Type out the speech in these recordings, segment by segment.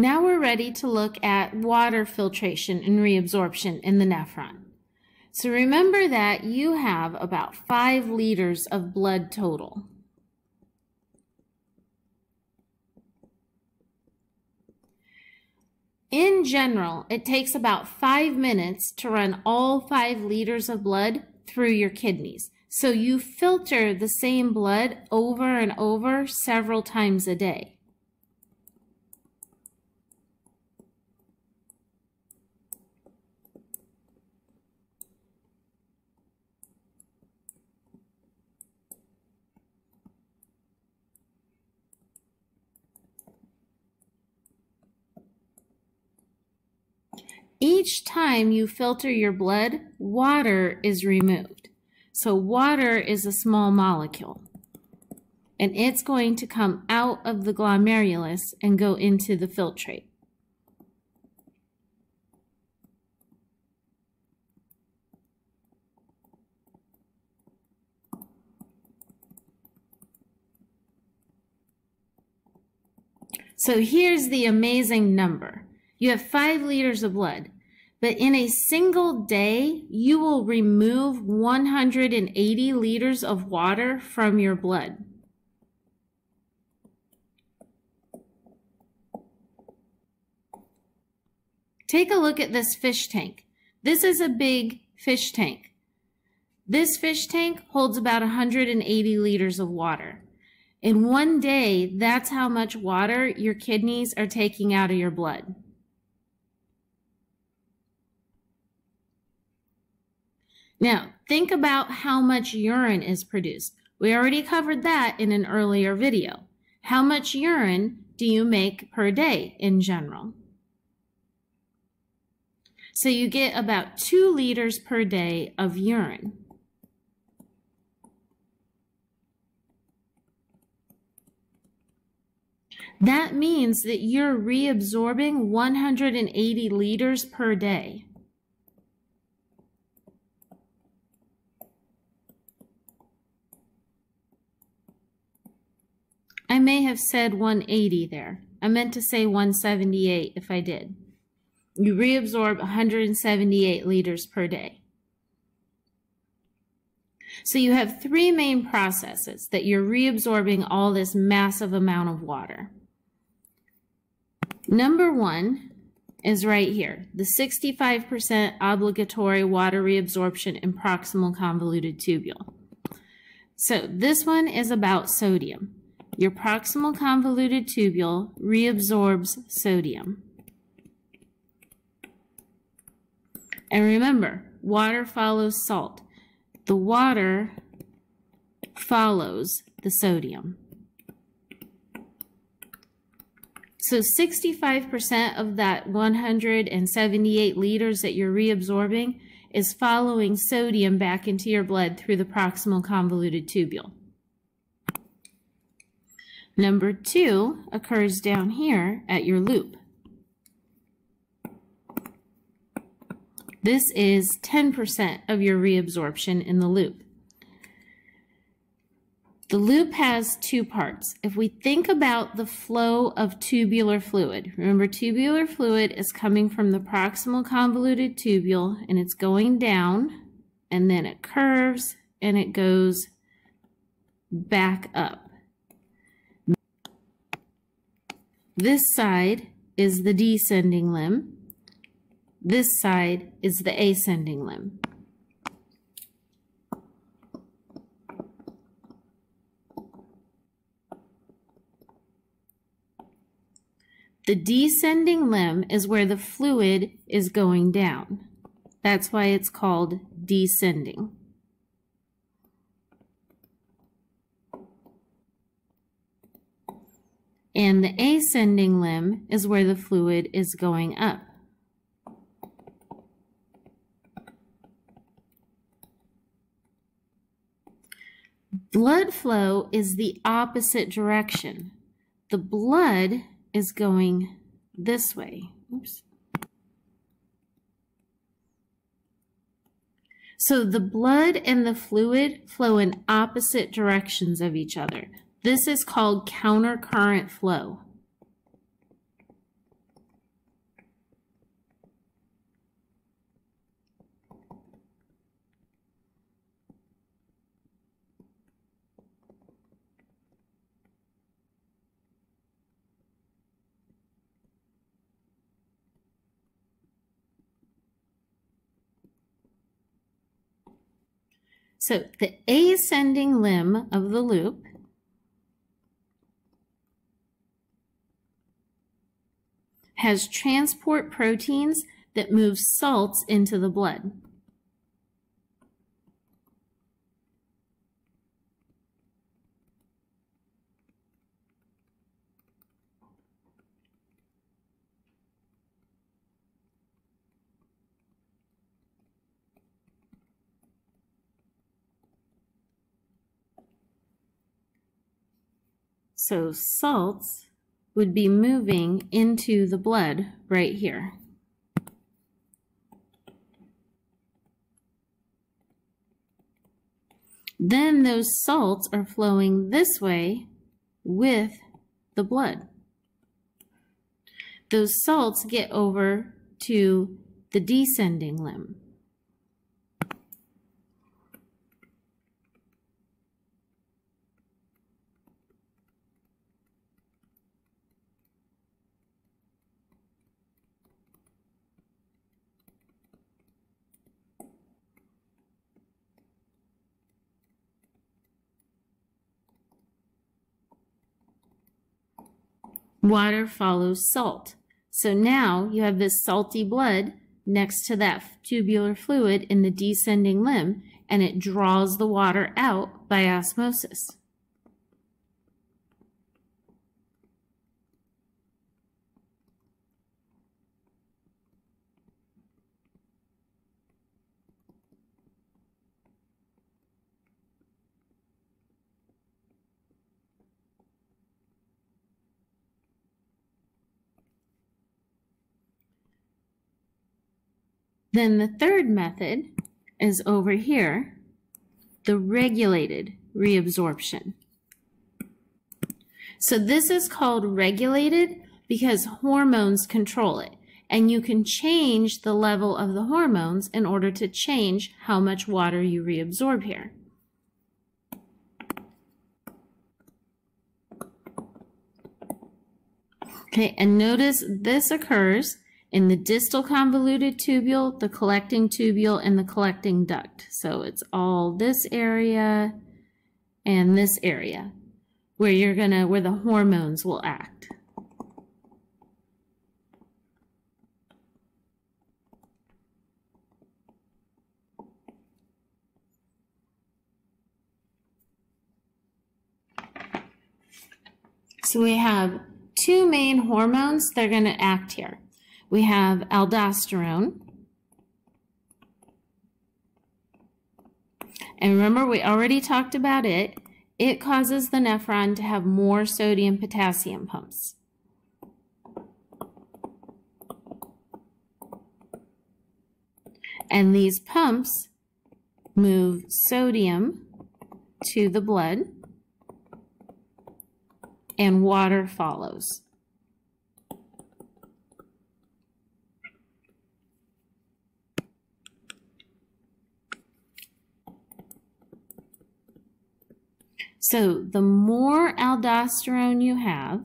Now we're ready to look at water filtration and reabsorption in the nephron. So remember that you have about five liters of blood total. In general, it takes about five minutes to run all five liters of blood through your kidneys. So you filter the same blood over and over several times a day. Each time you filter your blood, water is removed. So water is a small molecule. And it's going to come out of the glomerulus and go into the filtrate. So here's the amazing number. You have five liters of blood, but in a single day, you will remove 180 liters of water from your blood. Take a look at this fish tank. This is a big fish tank. This fish tank holds about 180 liters of water. In one day, that's how much water your kidneys are taking out of your blood. Now, think about how much urine is produced. We already covered that in an earlier video. How much urine do you make per day in general? So you get about two liters per day of urine. That means that you're reabsorbing 180 liters per day. I may have said 180 there. I meant to say 178 if I did. You reabsorb 178 liters per day. So you have three main processes that you're reabsorbing all this massive amount of water. Number one is right here, the 65% obligatory water reabsorption in proximal convoluted tubule. So this one is about sodium. Your proximal convoluted tubule reabsorbs sodium. And remember, water follows salt. The water follows the sodium. So 65% of that 178 liters that you're reabsorbing is following sodium back into your blood through the proximal convoluted tubule. Number two occurs down here at your loop. This is 10% of your reabsorption in the loop. The loop has two parts. If we think about the flow of tubular fluid, remember tubular fluid is coming from the proximal convoluted tubule and it's going down and then it curves and it goes back up. This side is the descending limb. This side is the ascending limb. The descending limb is where the fluid is going down. That's why it's called descending. And the ascending limb is where the fluid is going up. Blood flow is the opposite direction. The blood is going this way. Oops. So the blood and the fluid flow in opposite directions of each other. This is called countercurrent flow. So the ascending limb of the loop has transport proteins that move salts into the blood. So salts would be moving into the blood right here. Then those salts are flowing this way with the blood. Those salts get over to the descending limb. Water follows salt. So now you have this salty blood next to that tubular fluid in the descending limb, and it draws the water out by osmosis. Then the third method is over here, the regulated reabsorption. So this is called regulated because hormones control it. And you can change the level of the hormones in order to change how much water you reabsorb here. Okay, and notice this occurs in the distal convoluted tubule, the collecting tubule, and the collecting duct. So it's all this area and this area where you're gonna, where the hormones will act. So we have two main hormones that are going to act here we have aldosterone. And remember, we already talked about it. It causes the nephron to have more sodium potassium pumps. And these pumps move sodium to the blood and water follows. So the more aldosterone you have,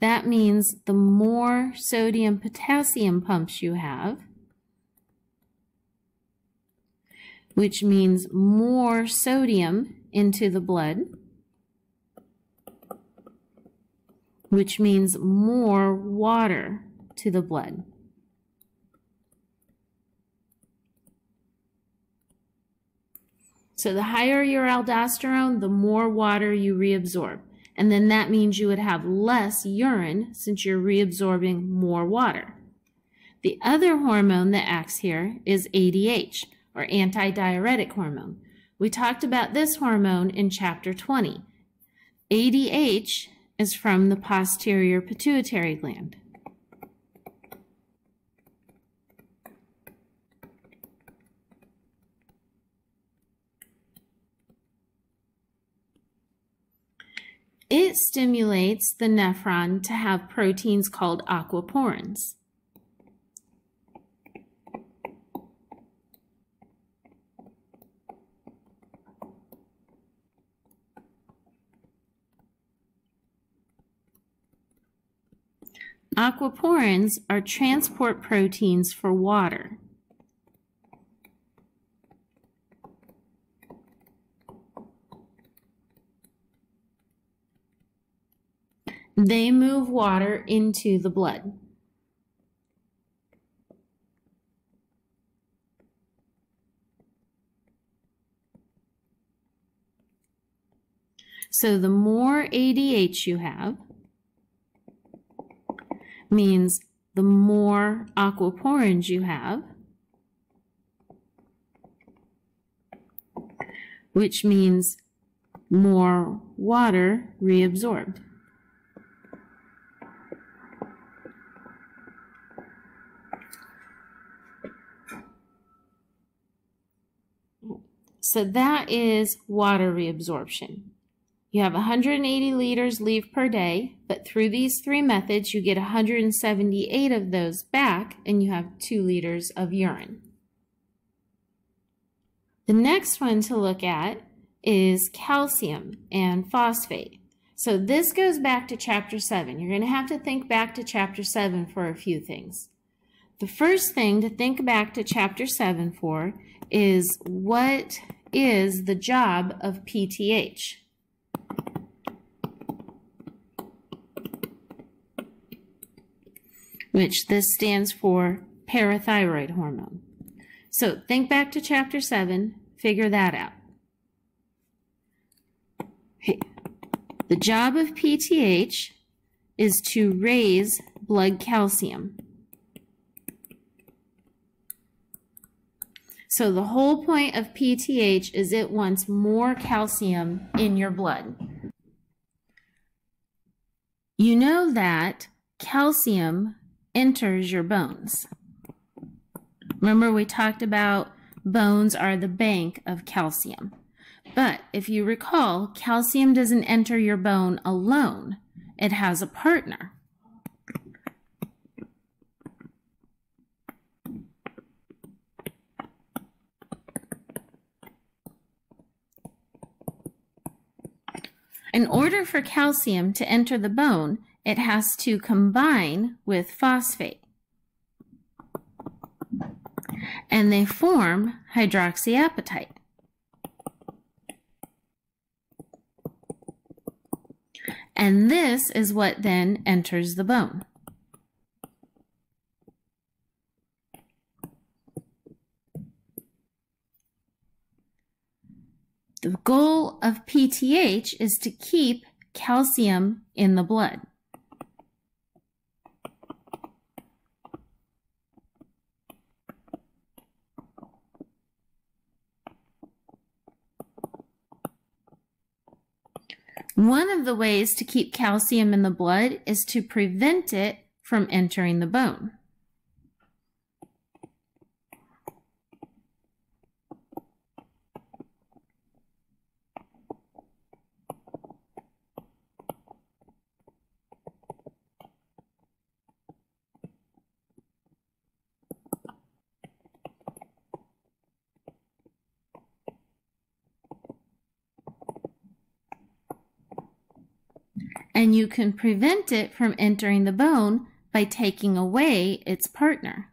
that means the more sodium potassium pumps you have, which means more sodium into the blood, which means more water to the blood. So the higher your aldosterone, the more water you reabsorb. And then that means you would have less urine since you're reabsorbing more water. The other hormone that acts here is ADH, or antidiuretic hormone. We talked about this hormone in chapter 20. ADH is from the posterior pituitary gland. It stimulates the nephron to have proteins called aquaporins. Aquaporins are transport proteins for water. They move water into the blood. So the more ADH you have means the more aquaporins you have, which means more water reabsorbed. So that is water reabsorption. You have 180 liters leave per day, but through these three methods, you get 178 of those back and you have 2 liters of urine. The next one to look at is calcium and phosphate. So this goes back to chapter 7. You're going to have to think back to chapter 7 for a few things. The first thing to think back to chapter 7 for is what is the job of PTH? which this stands for parathyroid hormone. So think back to chapter 7, figure that out. Okay. The job of PTH is to raise blood calcium. So the whole point of PTH is it wants more calcium in your blood. You know that calcium enters your bones. Remember we talked about bones are the bank of calcium. But if you recall, calcium doesn't enter your bone alone. It has a partner. In order for calcium to enter the bone, it has to combine with phosphate. And they form hydroxyapatite. And this is what then enters the bone. The goal of PTH is to keep calcium in the blood. One of the ways to keep calcium in the blood is to prevent it from entering the bone. And you can prevent it from entering the bone by taking away its partner.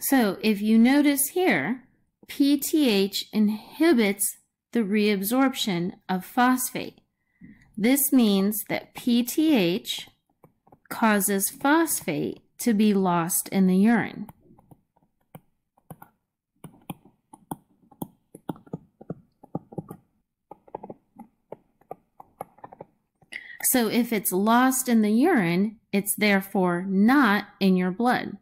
So if you notice here, PTH inhibits the reabsorption of phosphate. This means that PTH causes phosphate to be lost in the urine. So if it's lost in the urine, it's therefore not in your blood.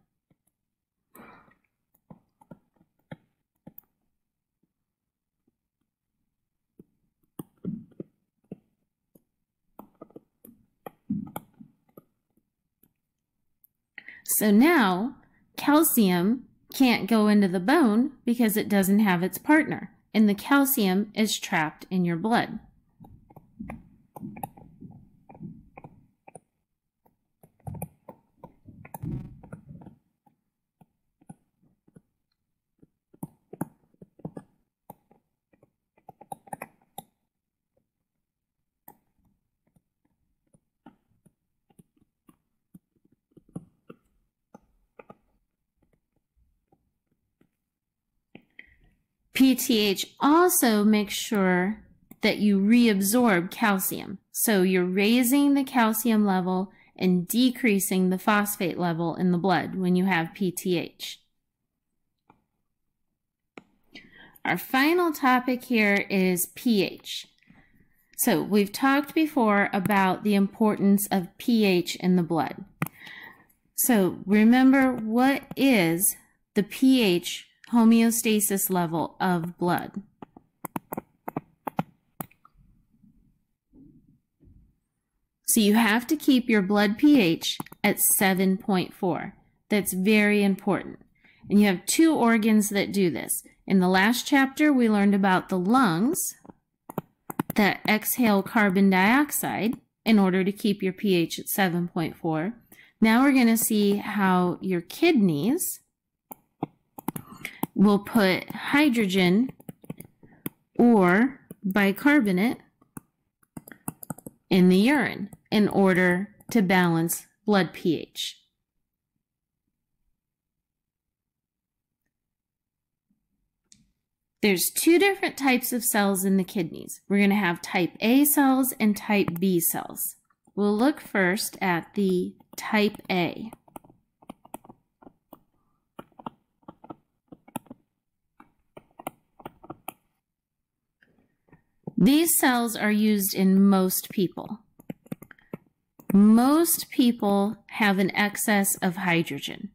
So now calcium can't go into the bone because it doesn't have its partner, and the calcium is trapped in your blood. PTH also makes sure that you reabsorb calcium. So you're raising the calcium level and decreasing the phosphate level in the blood when you have PTH. Our final topic here is pH. So we've talked before about the importance of pH in the blood. So remember what is the pH homeostasis level of blood? So you have to keep your blood pH at 7.4. That's very important. And you have two organs that do this. In the last chapter, we learned about the lungs that exhale carbon dioxide in order to keep your pH at 7.4. Now we're going to see how your kidneys will put hydrogen or bicarbonate in the urine in order to balance blood pH. There's two different types of cells in the kidneys. We're going to have type A cells and type B cells. We'll look first at the type A. These cells are used in most people. Most people have an excess of hydrogen.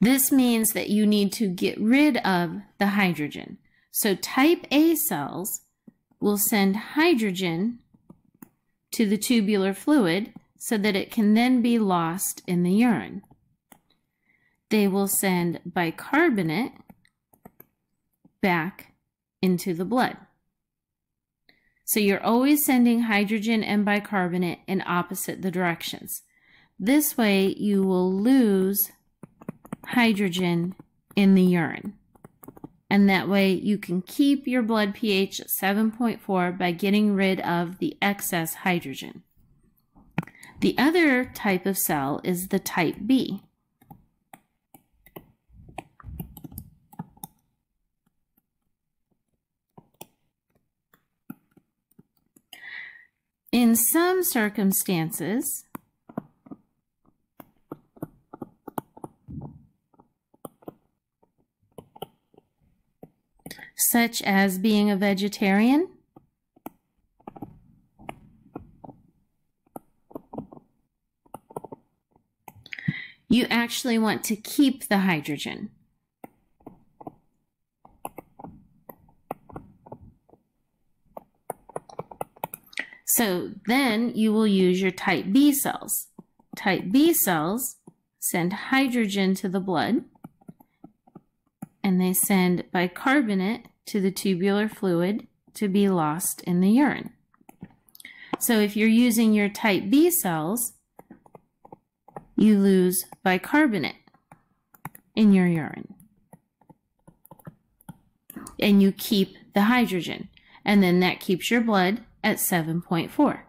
This means that you need to get rid of the hydrogen. So type A cells will send hydrogen to the tubular fluid so that it can then be lost in the urine. They will send bicarbonate back into the blood. So you're always sending hydrogen and bicarbonate in opposite the directions. This way you will lose hydrogen in the urine. And that way you can keep your blood pH at 7.4 by getting rid of the excess hydrogen. The other type of cell is the type B. In some circumstances, such as being a vegetarian? You actually want to keep the hydrogen. So then you will use your type B cells. Type B cells send hydrogen to the blood and they send bicarbonate to the tubular fluid to be lost in the urine. So if you're using your type B cells, you lose bicarbonate in your urine. And you keep the hydrogen. And then that keeps your blood at 7.4.